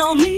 on me.